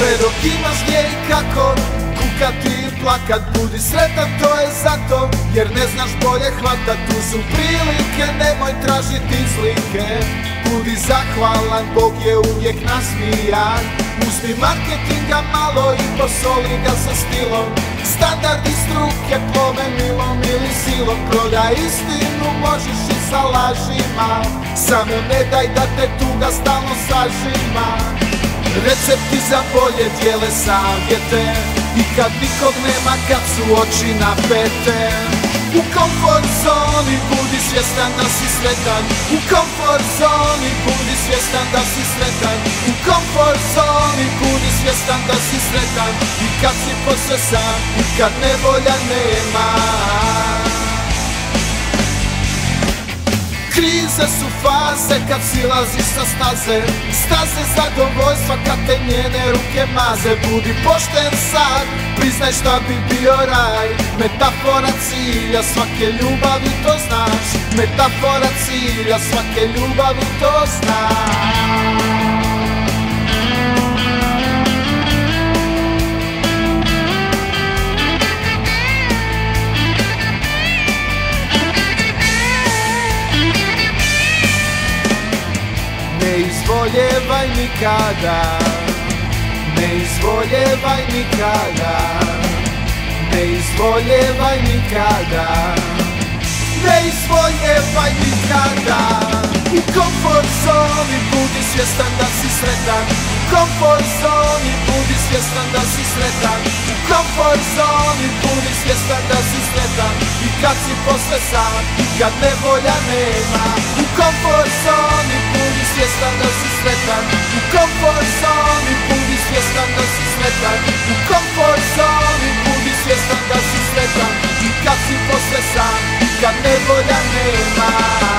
Sve dok imaš gdje i kako Kukati i plakat Budi sretan to je zato Jer ne znaš bolje hvatat Tu su prilike Nemoj tražiti izlike Budi zahvalan Bog je uvijek nasmijan. Uzmi marketinga malo I posoli ga sa stilom. Standardi struke Plove milom ili silom. Prodaj istinu Možeš i sa lažima. Samo ne daj da te tuga stalno sažima Recepti za bolje dijele savjete. I kad nikog nema kad su oči napete. U komfort zoni budi svjestan da si sretan. U komfort zoni budi svjestan da si sretan. U komfort zoni budi svjestan da si sretan. I kad si posve sam i kad nevolja nema Krize su faze kad silazi sa staze. Staze zadovoljstva kad te njene ruke maze. Budi pošten sad, priznaj šta bi bio raj. Metafora cilja svake ljubavi to znaš. Metafora cilja svake ljubavi to znaš izvoljevaj nikada. Ne izvoljevaj nikada. Ne izvoljevaj nikada. Ne izvoljevaj nikada. U komfort zoni budi svjestan da si sretan. U komfort zoni budi svjestan da si sretan. U komfort zoni budi svjestan da si sretan kad si posle sam i kad nevolja nema U komfort zoni budi svjestan da si sretan. U komfort zoni budi svjestan da si sretan. U komfort zoni budi svjestan da si sretan. I kad si posle sam i kad nevolja nema